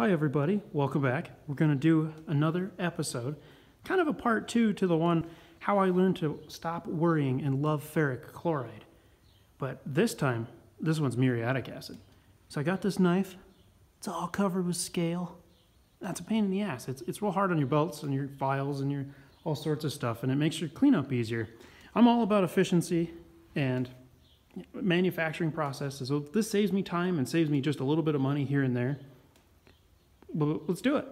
Hi, everybody. Welcome back. We're going to do another episode, kind of a part two to the one How I Learned to Stop Worrying and Love Ferric Chloride. But this time, this one's muriatic acid. So I got this knife, it's all covered with scale. That's a pain in the ass. It's, it's real hard on your belts and your files and your all sorts of stuff, and it makes your cleanup easier. I'm all about efficiency and manufacturing processes. So this saves me time and saves me just a little bit of money here and there. But let's do it.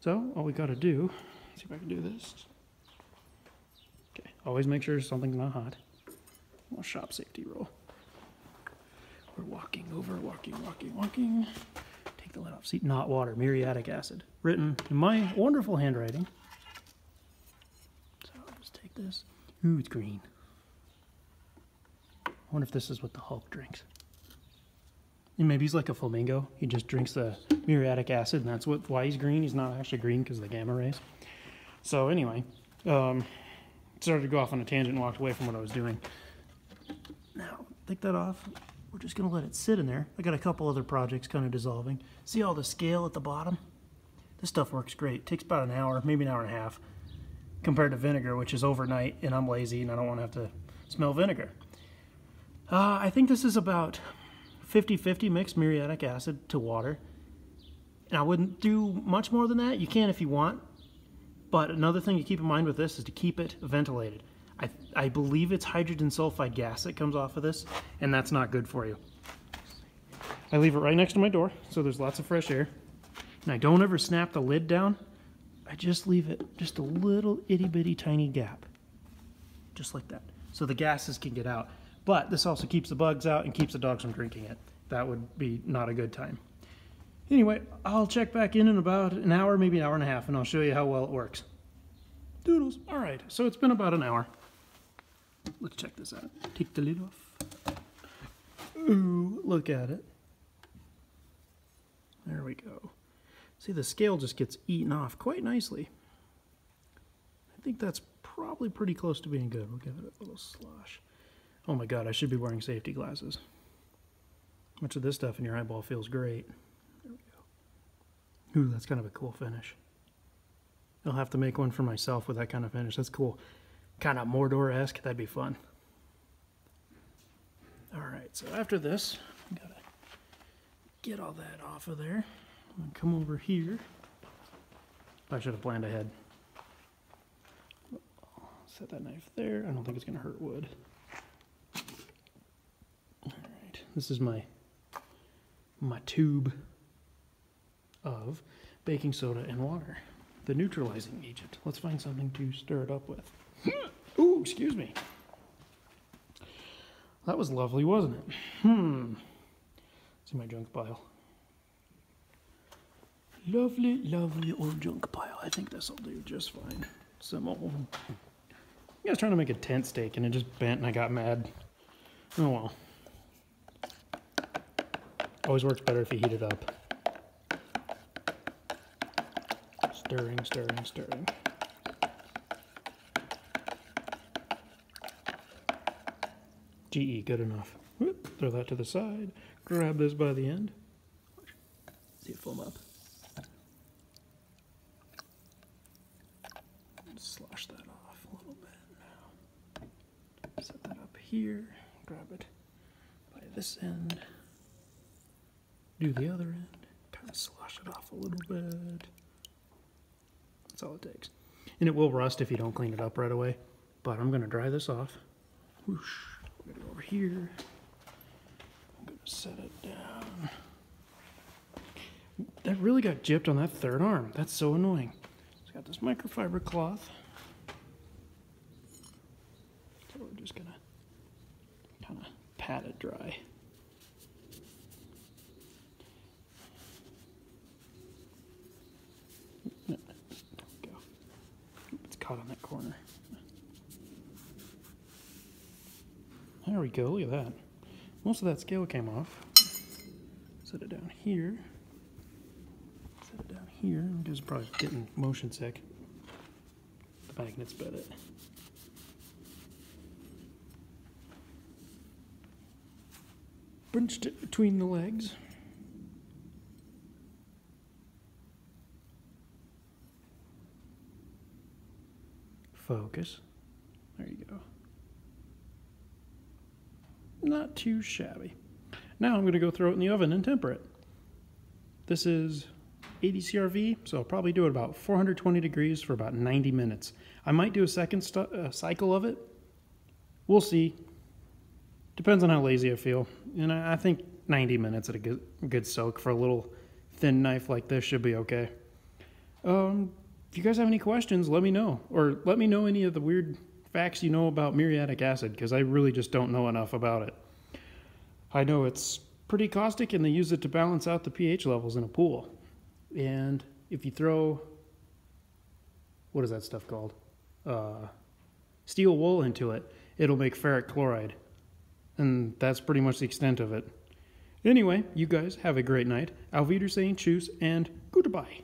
So all we got to do, see if I can do this. Okay, always make sure something's not hot. Well, shop safety rule. We're walking over, walking, walking, walking. Take the lid off. See, not water, muriatic acid. Written in my wonderful handwriting. So I'll just take this. Ooh, it's green. I wonder if this is what the Hulk drinks. And maybe he's like a flamingo. He just drinks the muriatic acid, and that's what why he's green. He's not actually green because of the gamma rays. So anyway, um, started to go off on a tangent and walked away from what I was doing. Now, take that off. We're just going to let it sit in there. I got a couple other projects kind of dissolving. See all the scale at the bottom? This stuff works great. takes about an hour, maybe an hour and a half, compared to vinegar, which is overnight, and I'm lazy and I don't want to have to smell vinegar. Uh, I think this is about 50-50 mixed muriatic acid to water. And I wouldn't do much more than that. You can if you want. But another thing to keep in mind with this is to keep it ventilated. I, I believe it's hydrogen sulfide gas that comes off of this, and that's not good for you. I leave it right next to my door, so there's lots of fresh air. And I don't ever snap the lid down. I just leave it just a little itty bitty tiny gap. Just like that. So the gases can get out. But this also keeps the bugs out and keeps the dogs from drinking it. That would be not a good time. Anyway, I'll check back in in about an hour, maybe an hour and a half, and I'll show you how well it works. Doodles. All right, so it's been about an hour. Let's check this out. Take the lid off. Ooh, look at it. There we go. See, the scale just gets eaten off quite nicely. I think that's probably pretty close to being good. We'll give it a little slosh. Oh my god, I should be wearing safety glasses. Much of this stuff in your eyeball feels great. There we go. Ooh, that's kind of a cool finish. I'll have to make one for myself with that kind of finish. That's cool. Kind of Mordor-esque. That'd be fun. Alright, so after this, I gotta get all that off of there. And come over here. I should have planned ahead. Set that knife there. I don't think it's going to hurt wood. This is my my tube of baking soda and water, the neutralizing agent. Let's find something to stir it up with. Ooh, excuse me. That was lovely, wasn't it? Hmm. See my junk pile. Lovely, lovely old junk pile. I think this will do just fine. Some old. I was trying to make a tent stake and it just bent and I got mad. Oh well. Always works better if you heat it up. Stirring, stirring, stirring. GE, good enough. Whoop, throw that to the side. Grab this by the end. See it foam up. Slosh that off a little bit now. Set that up here. Grab it by this end do the other end, kind of slosh it off a little bit. That's all it takes. And it will rust if you don't clean it up right away. But I'm going to dry this off. Whoosh. We're going to go over here. I'm going to set it down. That really got gypped on that third arm. That's so annoying. It's got this microfiber cloth. So we're just going to kind of pat it dry. Caught on that corner. There we go, look at that. Most of that scale came off. Set it down here. Set it down here. I'm just probably getting motion sick. The magnets bet it. Bunched it between the legs. Focus. There you go. Not too shabby. Now I'm going to go throw it in the oven and temper it. This is 80 CRV, so I'll probably do it about 420 degrees for about 90 minutes. I might do a second uh, cycle of it. We'll see. Depends on how lazy I feel. And I, I think 90 minutes at a good, good soak for a little thin knife like this should be okay. Um, if you guys have any questions, let me know. Or let me know any of the weird facts you know about muriatic acid, because I really just don't know enough about it. I know it's pretty caustic and they use it to balance out the pH levels in a pool. And if you throw, what is that stuff called? Uh, steel wool into it, it'll make ferric chloride. And that's pretty much the extent of it. Anyway, you guys have a great night. Auf Wiedersehen, tschüss, and goodbye.